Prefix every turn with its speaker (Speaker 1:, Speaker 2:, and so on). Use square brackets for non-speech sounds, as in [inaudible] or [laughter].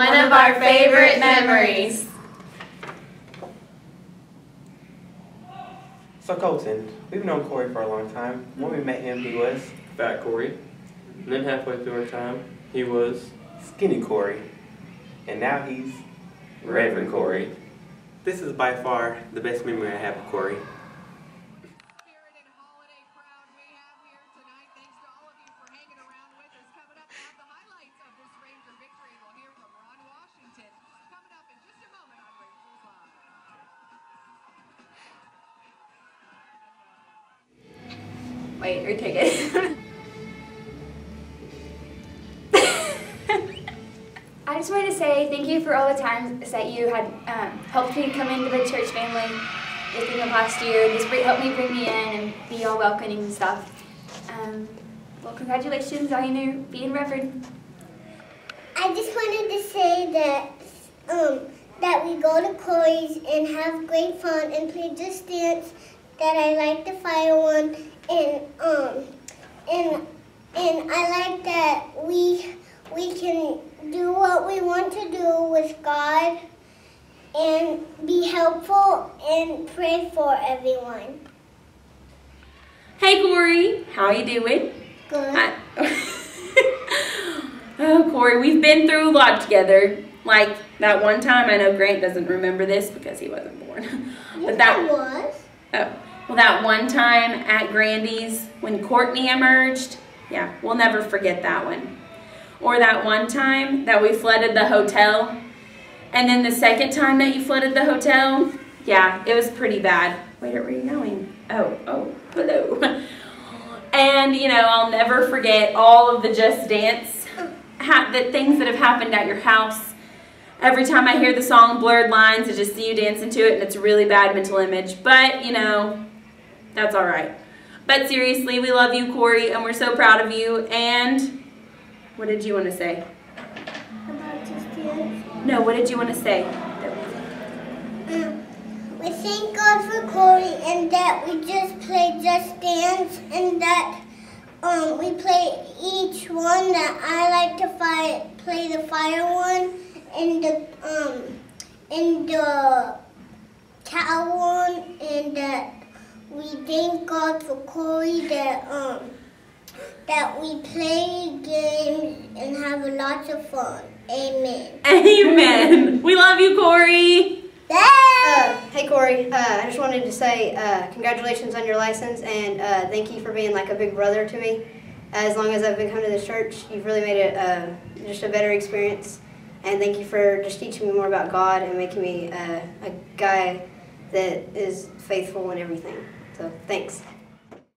Speaker 1: of our favorite memories.
Speaker 2: So Colton, we've known Cory for a long time. When we met him, he was
Speaker 3: Fat Cory. And then halfway through our time, he was
Speaker 2: skinny Cory. And now he's Reverend Cory. This is by far the best memory I have of
Speaker 4: Cory.
Speaker 1: Wait, retake [laughs] it.
Speaker 5: I just wanted to say thank you for all the times that you had um, helped me come into the church family within the past year just helped me bring me in and be all welcoming and stuff. Um, well, congratulations on your being Reverend.
Speaker 6: I just wanted to say that um, that we go to Cory's and have great fun and play Just Dance. That I like the fire one and um and and I like that we we can do what we want to do with God and be helpful and pray for everyone.
Speaker 1: hey Cory, how you doing?
Speaker 6: Good. [laughs]
Speaker 1: Oh Cory, we've been through a lot together. Like that one time, I know Grant doesn't remember this because he wasn't born. [laughs] but that
Speaker 6: was.
Speaker 1: Oh, well, that one time at Grandy's when Courtney emerged, yeah, we'll never forget that one. Or that one time that we flooded the hotel, and then the second time that you flooded the hotel, yeah, it was pretty bad. Wait, where are you going? Oh, oh, hello. [laughs] And, you know, I'll never forget all of the Just Dance, the things that have happened at your house. Every time I hear the song Blurred Lines, I just see you dancing to it, and it's a really bad mental image. But, you know, that's all right. But seriously, we love you, Cory, and we're so proud of you. And what did you want to say?
Speaker 6: About Just
Speaker 1: No, what did you want to say?
Speaker 6: Um, we thank God for Cory and that we just play Just Dance and that um, we play each one that I like to fi- play the fire one and the um and the cow one and that we thank God for Cory that um that we play games and have lots of fun. Amen.
Speaker 1: Amen. [laughs] We love you, Cory.
Speaker 7: Uh, hey Cory, uh, I just wanted to say uh, congratulations on your license and uh, thank you for being like a big brother to me. As long as I've been coming to this church, you've really made it uh, just a better experience. And thank you for just teaching me more about God and making me uh, a guy that is faithful in everything. So thanks.